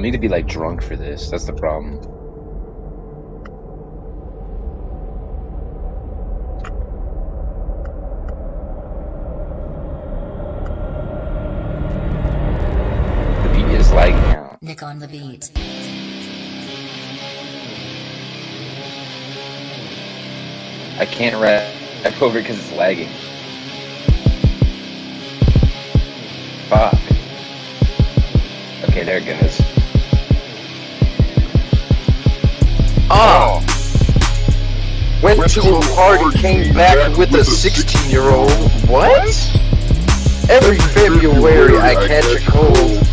I need to be like drunk for this. That's the problem. The beat is lagging out. Nick on the beat. I can't rap over because it's lagging. Fuck. Okay, there it goes. Ah! Went to a party, came back with a 16 year old. What? Every February I catch a cold.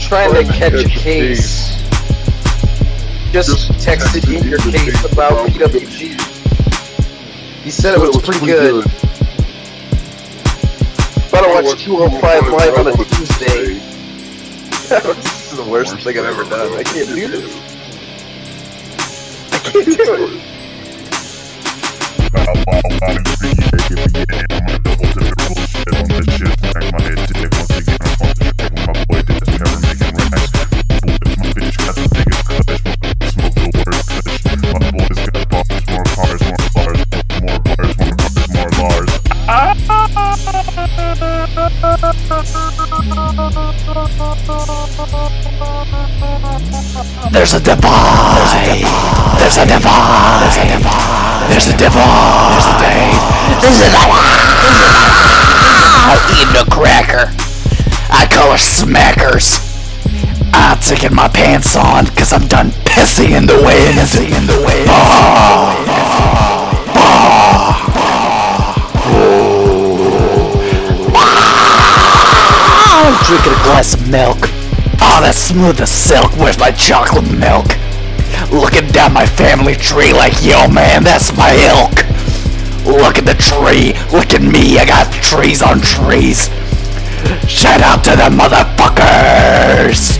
Trying to catch a case. Just texted in your case about PWG. He said it was pretty good. But I watched 205 live on a Tuesday. this is the worst thing I've ever done. I can't do this. Can't do it. There's a divide. There's a divide. There's a divide. There's a divide. There's a divide. There's a divide. Eating a cracker. I call her smackers. I'm taking my pants on because I'm done pissing in the wind. Pissing in the wind. I'm drinking a glass of milk. Oh, that's smooth as silk. Where's my chocolate milk? looking down my family tree like, yo man, that's my ilk. Look at the tree. Look at me. I got trees on trees. Shout out to the motherfuckers.